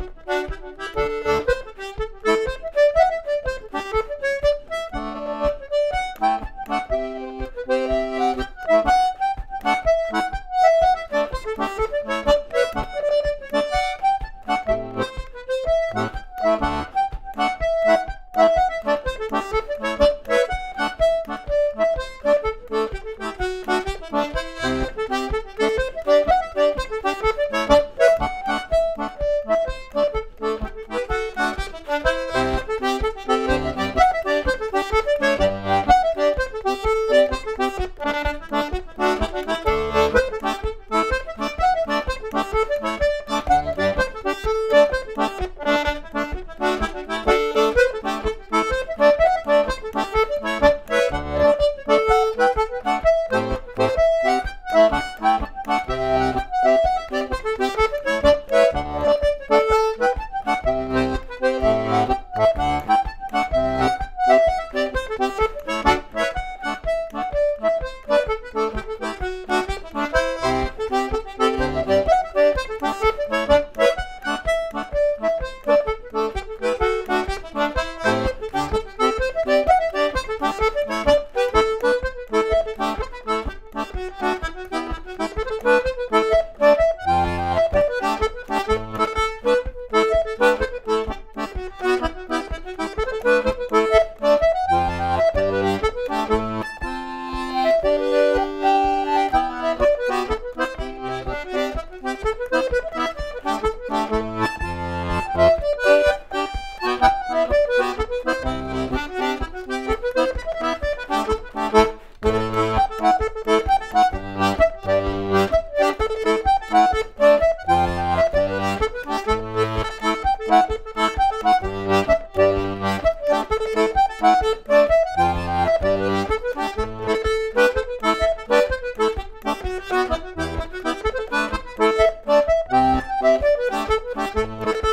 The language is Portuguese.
Música Música